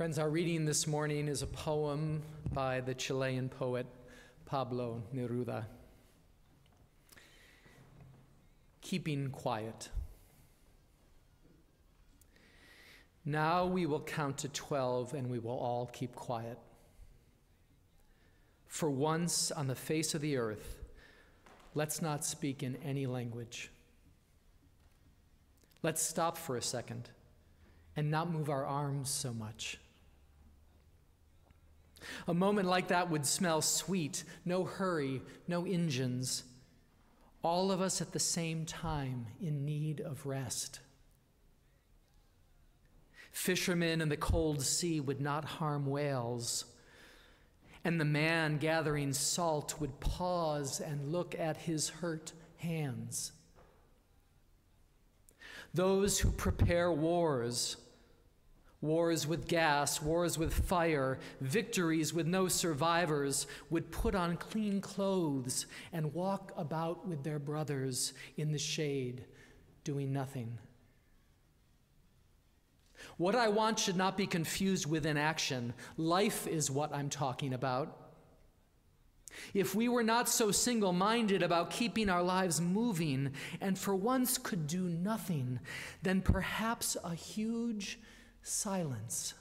Friends, our reading this morning is a poem by the Chilean poet Pablo Neruda. Keeping quiet. Now we will count to 12 and we will all keep quiet. For once on the face of the earth, let's not speak in any language. Let's stop for a second and not move our arms so much. A moment like that would smell sweet, no hurry, no engines, all of us at the same time in need of rest. Fishermen in the cold sea would not harm whales, and the man gathering salt would pause and look at his hurt hands. Those who prepare wars, wars with gas, wars with fire, victories with no survivors, would put on clean clothes and walk about with their brothers in the shade, doing nothing. What I want should not be confused with inaction. Life is what I'm talking about. If we were not so single minded about keeping our lives moving and for once could do nothing, then perhaps a huge silence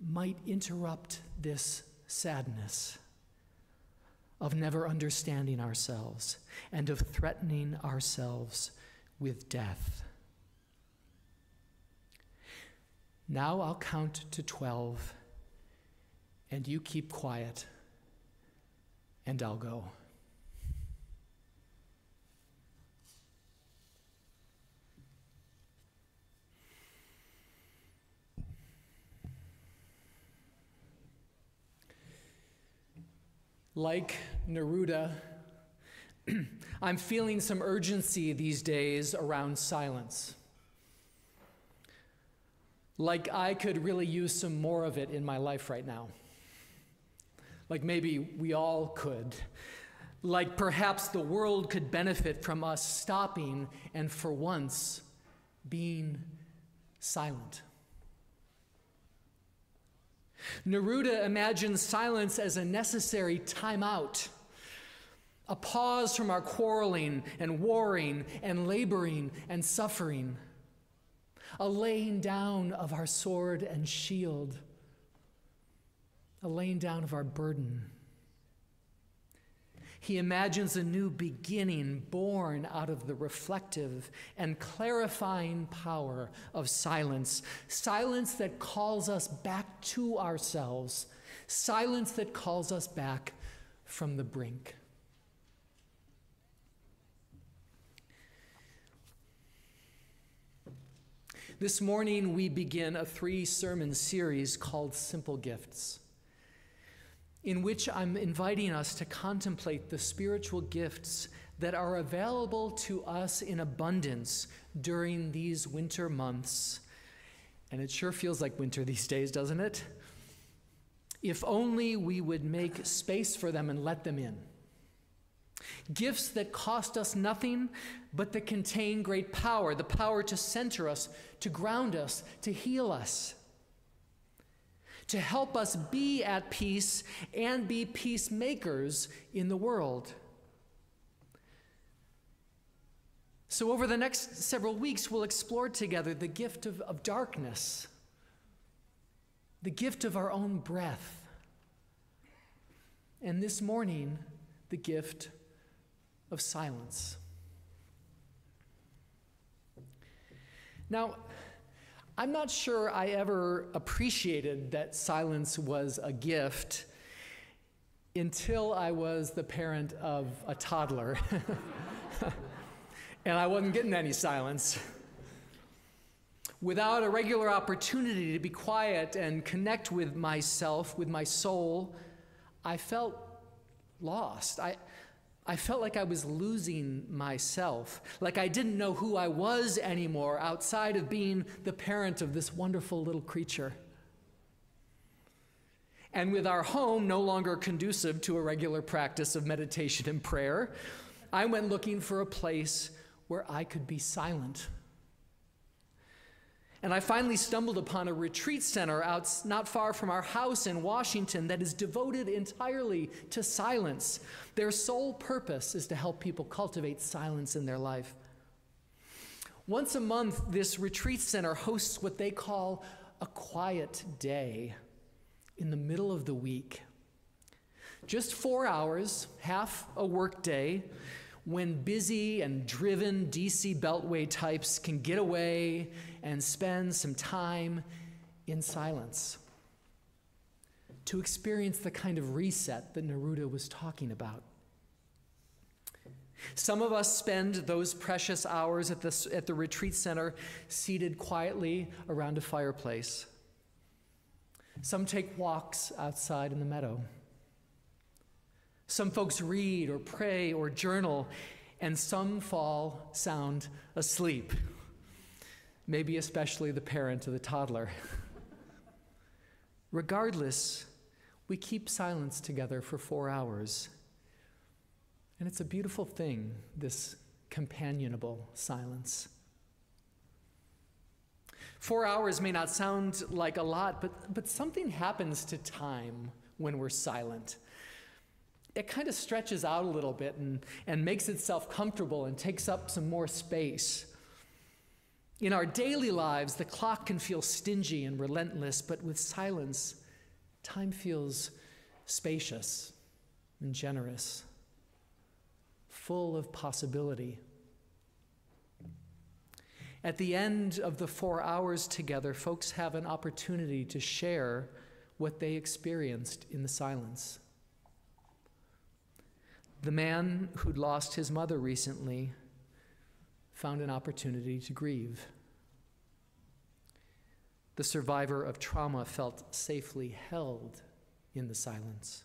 might interrupt this sadness of never understanding ourselves and of threatening ourselves with death. Now I'll count to 12, and you keep quiet, and I'll go. Like Neruda, I'm feeling some urgency these days around silence. Like I could really use some more of it in my life right now. Like maybe we all could. Like perhaps the world could benefit from us stopping and for once being silent. Neruda imagines silence as a necessary timeout, a pause from our quarreling and warring and laboring and suffering, a laying down of our sword and shield, a laying down of our burden. He imagines a new beginning born out of the reflective and clarifying power of silence. Silence that calls us back to ourselves. Silence that calls us back from the brink. This morning, we begin a three sermon series called Simple Gifts in which I'm inviting us to contemplate the spiritual gifts that are available to us in abundance during these winter months. And it sure feels like winter these days, doesn't it? If only we would make space for them and let them in. Gifts that cost us nothing, but that contain great power the power to center us, to ground us, to heal us to help us be at peace and be peacemakers in the world. So, over the next several weeks, we'll explore together the gift of, of darkness, the gift of our own breath, and this morning, the gift of silence. Now, I'm not sure I ever appreciated that silence was a gift until I was the parent of a toddler. and I wasn't getting any silence. Without a regular opportunity to be quiet and connect with myself, with my soul, I felt lost. I, I felt like I was losing myself, like I didn't know who I was anymore outside of being the parent of this wonderful little creature. And with our home no longer conducive to a regular practice of meditation and prayer, I went looking for a place where I could be silent. And I finally stumbled upon a retreat center out not far from our house in Washington that is devoted entirely to silence. Their sole purpose is to help people cultivate silence in their life. Once a month, this retreat center hosts what they call a quiet day in the middle of the week. Just four hours, half a workday, when busy and driven DC Beltway types can get away and spend some time in silence to experience the kind of reset that Neruda was talking about. Some of us spend those precious hours at the, at the retreat center seated quietly around a fireplace. Some take walks outside in the meadow. Some folks read or pray or journal, and some fall sound asleep, maybe especially the parent of the toddler. Regardless, we keep silence together for four hours. And it's a beautiful thing, this companionable silence. Four hours may not sound like a lot, but, but something happens to time when we're silent it kind of stretches out a little bit and, and makes itself comfortable and takes up some more space. In our daily lives, the clock can feel stingy and relentless, but with silence, time feels spacious and generous, full of possibility. At the end of the four hours together, folks have an opportunity to share what they experienced in the silence. The man who'd lost his mother recently found an opportunity to grieve. The survivor of trauma felt safely held in the silence.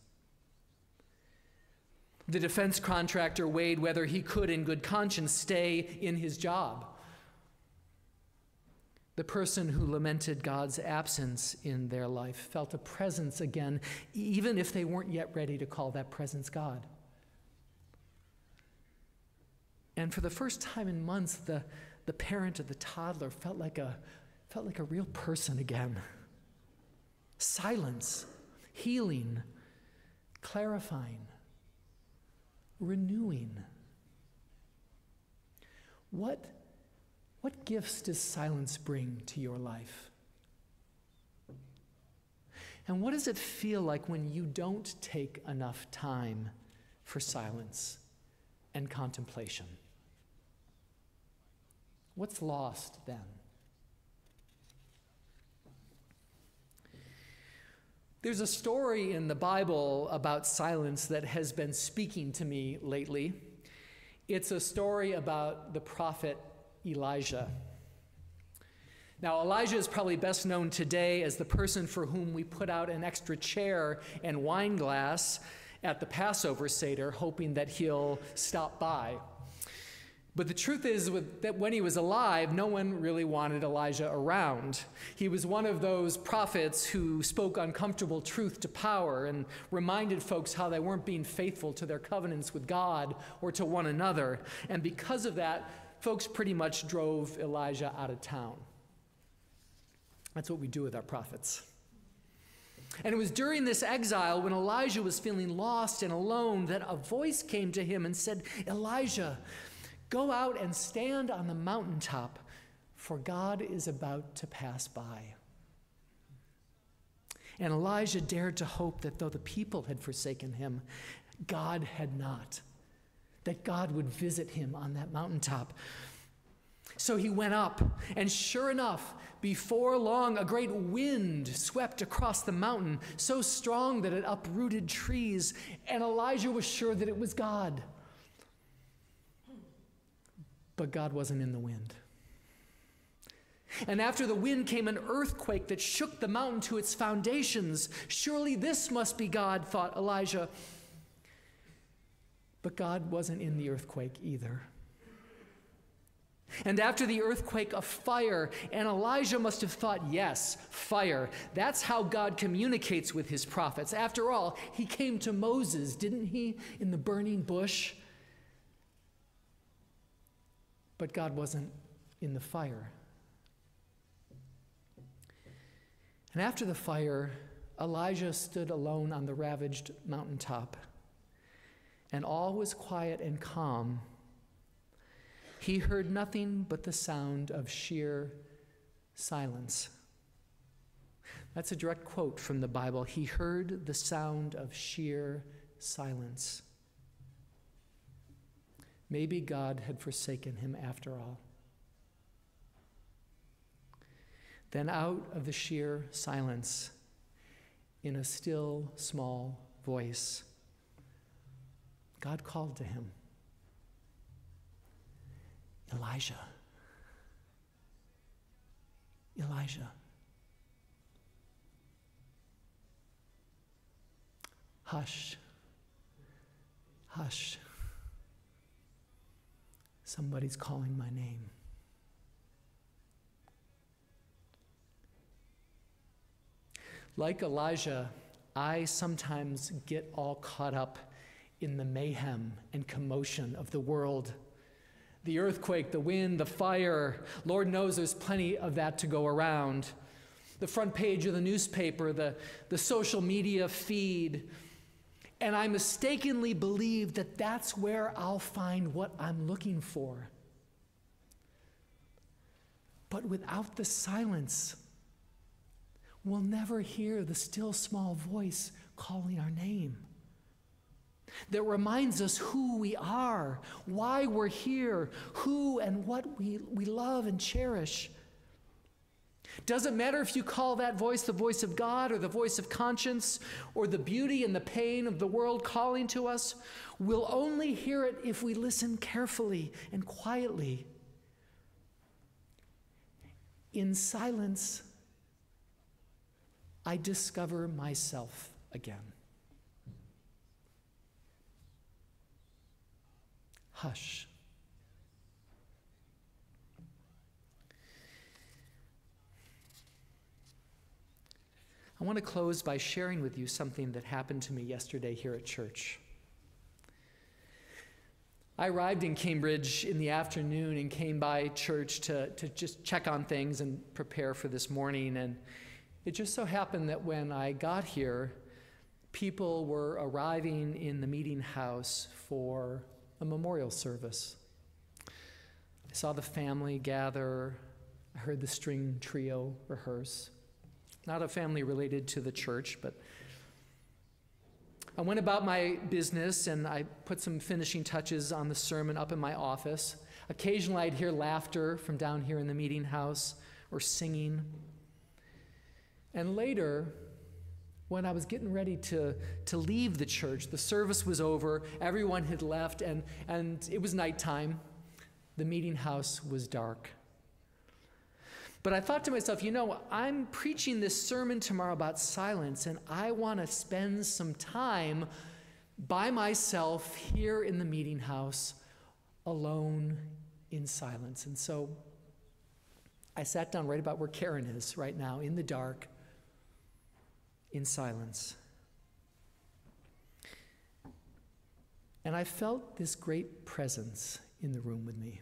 The defense contractor weighed whether he could, in good conscience, stay in his job. The person who lamented God's absence in their life felt a presence again, even if they weren't yet ready to call that presence God. And for the first time in months, the, the parent of the toddler felt like a, felt like a real person again. Silence, healing, clarifying, renewing. What, what gifts does silence bring to your life? And what does it feel like when you don't take enough time for silence and contemplation? What's lost then? There's a story in the Bible about silence that has been speaking to me lately. It's a story about the prophet Elijah. Now, Elijah is probably best known today as the person for whom we put out an extra chair and wine glass at the Passover Seder, hoping that he'll stop by. But the truth is that when he was alive, no one really wanted Elijah around. He was one of those prophets who spoke uncomfortable truth to power and reminded folks how they weren't being faithful to their covenants with God or to one another. And because of that, folks pretty much drove Elijah out of town. That's what we do with our prophets. And it was during this exile, when Elijah was feeling lost and alone, that a voice came to him and said, Elijah, Go out and stand on the mountaintop, for God is about to pass by. And Elijah dared to hope that though the people had forsaken him, God had not, that God would visit him on that mountaintop. So he went up, and sure enough, before long, a great wind swept across the mountain, so strong that it uprooted trees, and Elijah was sure that it was God. But God wasn't in the wind. And after the wind came an earthquake that shook the mountain to its foundations. Surely this must be God, thought Elijah. But God wasn't in the earthquake either. And after the earthquake, a fire. And Elijah must have thought, yes, fire. That's how God communicates with his prophets. After all, he came to Moses, didn't he, in the burning bush? But God wasn't in the fire. And after the fire, Elijah stood alone on the ravaged mountaintop, and all was quiet and calm. He heard nothing but the sound of sheer silence. That's a direct quote from the Bible. He heard the sound of sheer silence. Maybe God had forsaken him after all. Then, out of the sheer silence, in a still, small voice, God called to him Elijah. Elijah. Hush. Hush. Somebody's calling my name. Like Elijah, I sometimes get all caught up in the mayhem and commotion of the world. The earthquake, the wind, the fire. Lord knows there's plenty of that to go around. The front page of the newspaper, the, the social media feed. And I mistakenly believe that that's where I'll find what I'm looking for. But without the silence, we'll never hear the still small voice calling our name that reminds us who we are, why we're here, who and what we, we love and cherish. Doesn't matter if you call that voice the voice of God or the voice of conscience or the beauty and the pain of the world calling to us, we'll only hear it if we listen carefully and quietly. In silence, I discover myself again. Hush. I want to close by sharing with you something that happened to me yesterday here at church. I arrived in Cambridge in the afternoon and came by church to, to just check on things and prepare for this morning. And it just so happened that when I got here, people were arriving in the meeting house for a memorial service. I saw the family gather, I heard the string trio rehearse. Not a family related to the church, but I went about my business and I put some finishing touches on the sermon up in my office. Occasionally, I'd hear laughter from down here in the meeting house or singing. And later, when I was getting ready to, to leave the church, the service was over, everyone had left, and, and it was nighttime. The meeting house was dark. But I thought to myself, you know, I'm preaching this sermon tomorrow about silence, and I want to spend some time by myself here in the meeting house, alone in silence. And so I sat down right about where Karen is right now, in the dark in silence. And I felt this great presence in the room with me.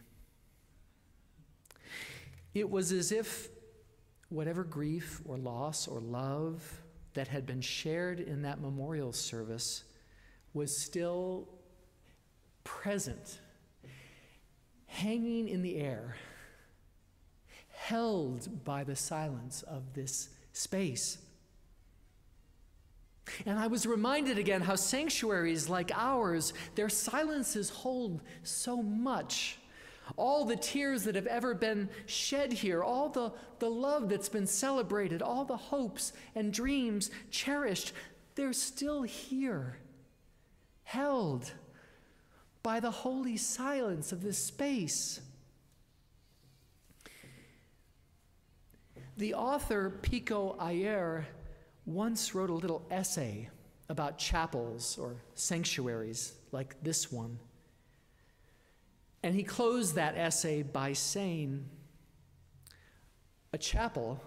It was as if whatever grief or loss or love that had been shared in that memorial service was still present, hanging in the air, held by the silence of this space. And I was reminded again how sanctuaries like ours, their silences hold so much. All the tears that have ever been shed here, all the, the love that's been celebrated, all the hopes and dreams cherished, they're still here, held by the holy silence of this space. The author Pico Iyer once wrote a little essay about chapels or sanctuaries like this one. And he closed that essay by saying, A chapel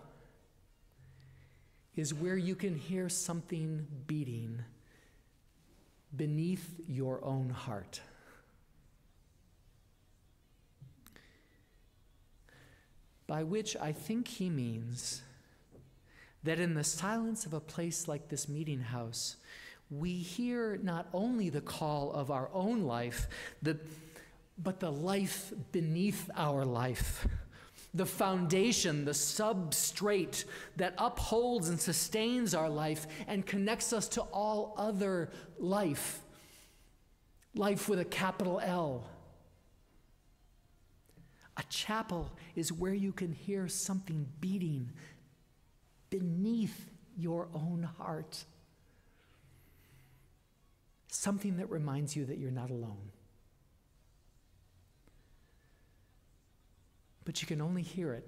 is where you can hear something beating beneath your own heart. By which I think he means that in the silence of a place like this meeting house, we hear not only the call of our own life, the, but the life beneath our life, the foundation, the substrate that upholds and sustains our life and connects us to all other life. Life with a capital L. A chapel is where you can hear something beating beneath your own heart. Something that reminds you that you're not alone. But you can only hear it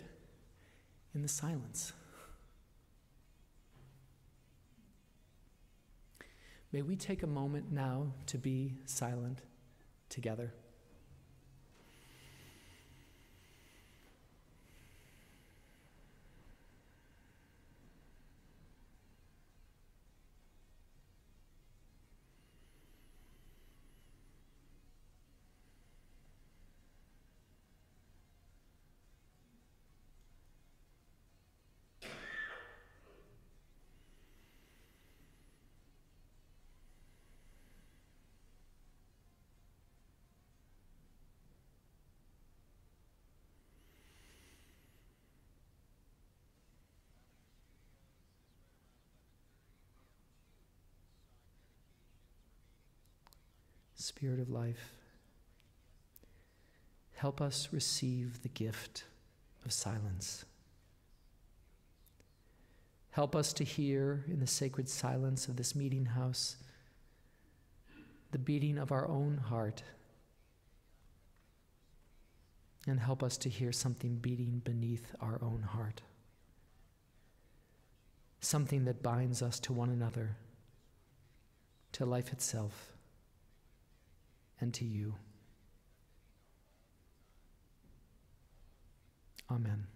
in the silence. May we take a moment now to be silent together. Spirit of life, help us receive the gift of silence. Help us to hear in the sacred silence of this meeting house the beating of our own heart. And help us to hear something beating beneath our own heart. Something that binds us to one another, to life itself and to you. Amen.